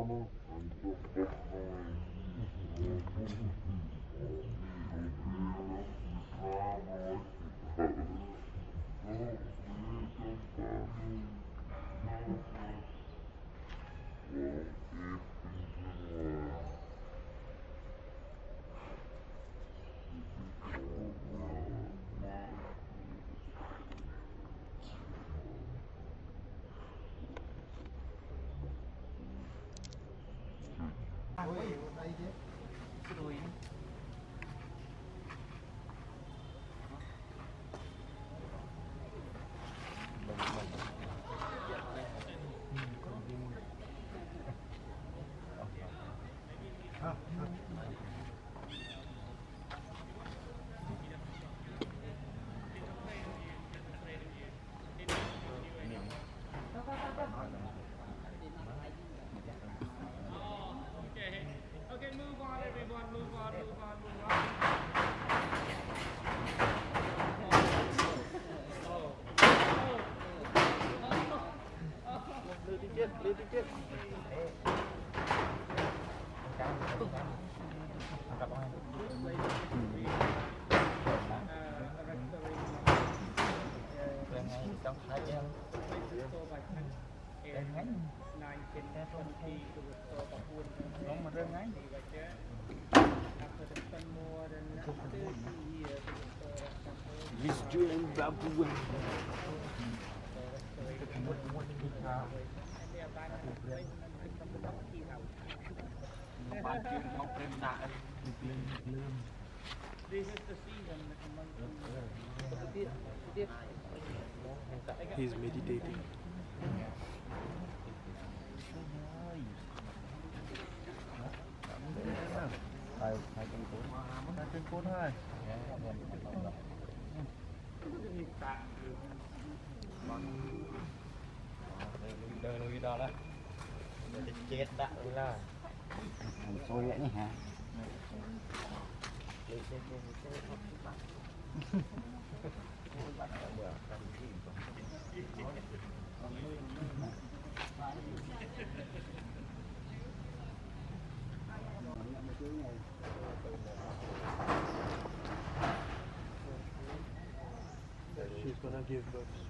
catalana tampoc no és Ah, ah. Trong hai em Lên ngánh. 9, 10, 20, to restore Papua nó mà rơi ngay After the spend more than 30 years to restore that country. Miss Julian Babuan បានជឿមកព្រមដាក់លឿនលឿន This is the season among He's meditating. ហើយហើយទាំងគូមក Đường nuôi đó. Đó Để chết đã luôn là Ăn vậy hả? Hãy subscribe cho kênh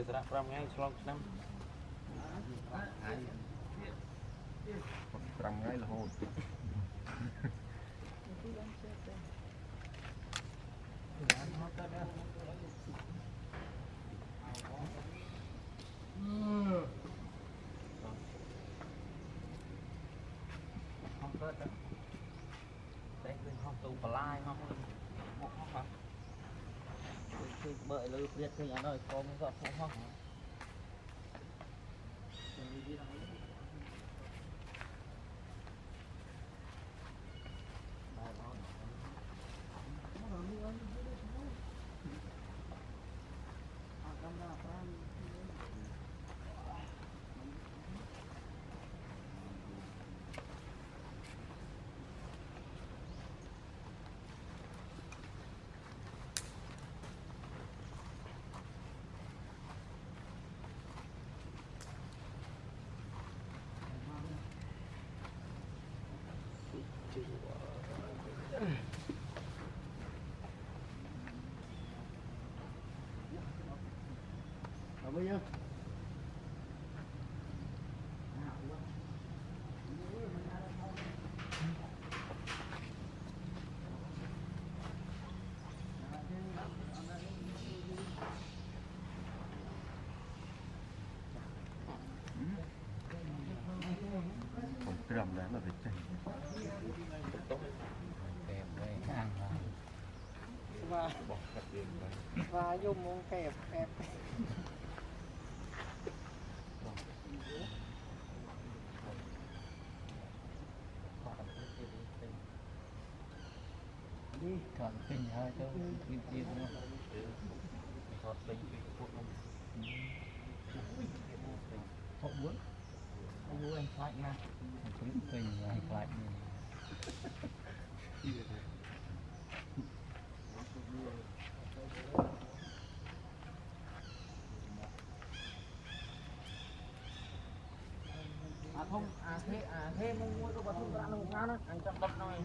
មីគេសារៈ5ថ្ងៃឆ្លងឆ្នាំ5ថ្ងៃរហូត ហោះកើតតែឃើញហោះទូបន្លាយហោះហោះហោះហោះឃើញបើឲ្យលើ ព្រាតឃើញអានោះកុំក៏ហោះហោះ nó phải chảy kèm với ăn và và dùng một kẹp đẹp đi còn kinh hơi thôi kim tiền luôn còn tính không không muốn không muốn anh phải nè Vâng, anh cũng kinh anh phải à không à thế à thế mua tôi vào thông ra nó ngáo đó anh chăm đập nói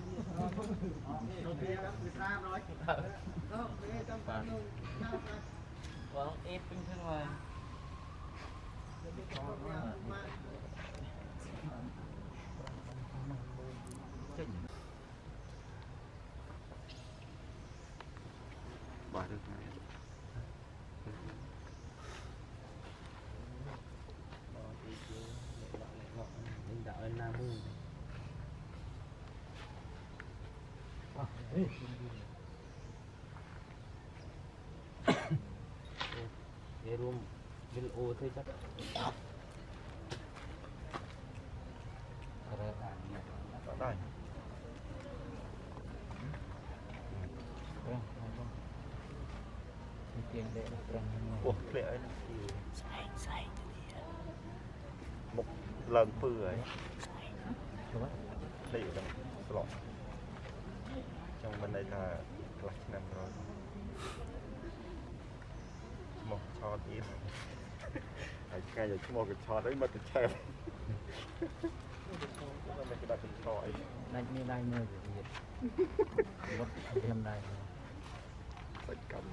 vâng ít bình thường rồi để room vil ô thôi chắc tiền lệ là trần ủa lệ ấy một lần phư ấy trong slot trong đây là rồi một shot in ai ngay giờ một cái đấy mà cái chèm mình đặt cái shot Đánh như đai mơ của Việt phải cầm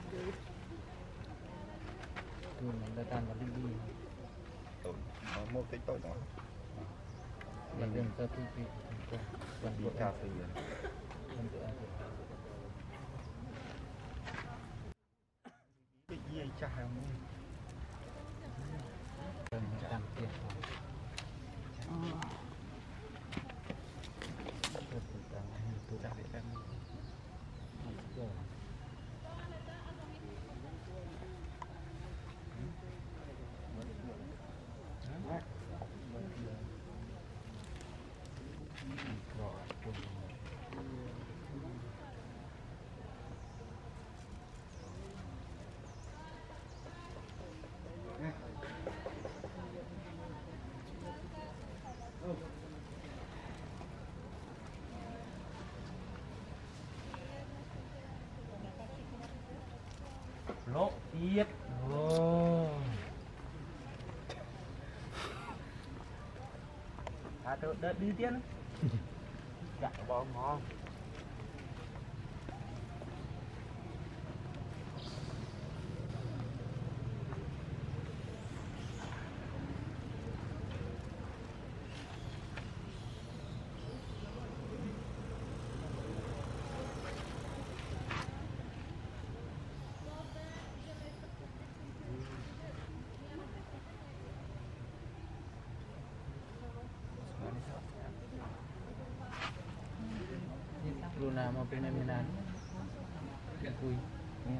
Thì mình đã tan vào đi đi nó cái tội Mình đừng thu phí Còn cà phê gì chả ham Cần ទៀតអូថាទៅដឺទៀតចាក់បងហ្មង Luna mau pindah Milan. Kui. Ni.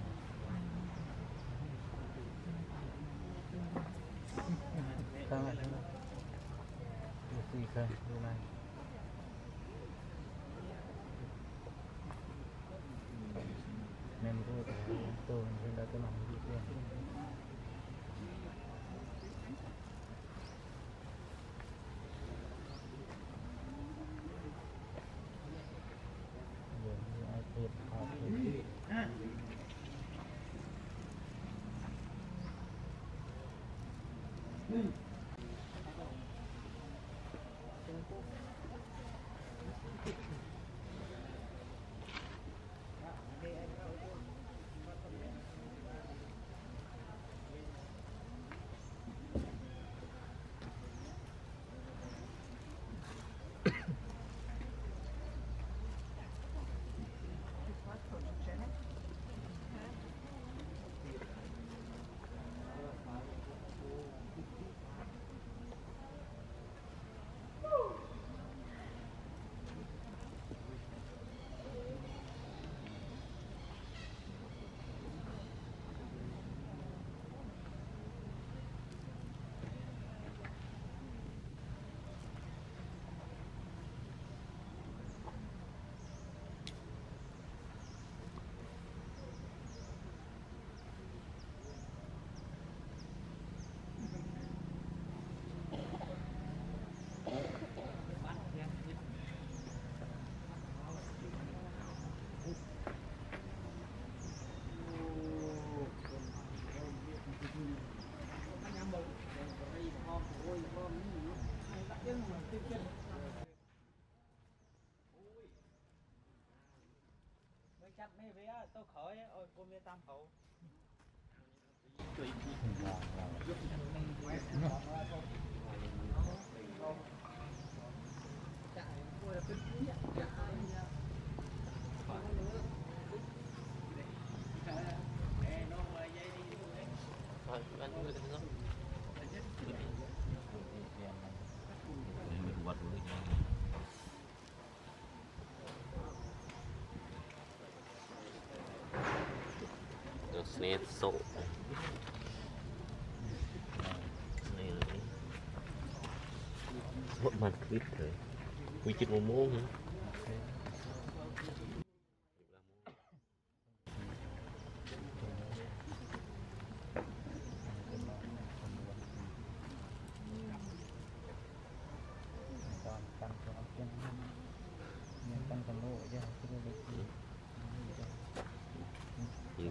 Sangat sangat. Mesti kan Luna. Member tu tu hendak tu nak hidup dia. chắc mấy vé à, tôi khởi ôi cô mê tam hậu. Hãy subscribe cho kênh Ghiền Mì Gõ Để không bỏ lỡ những video hấp dẫn នេះសុកនេះមកគ្លីបទៅវិចិត្រមួយមុំហ្នឹង